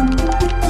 Música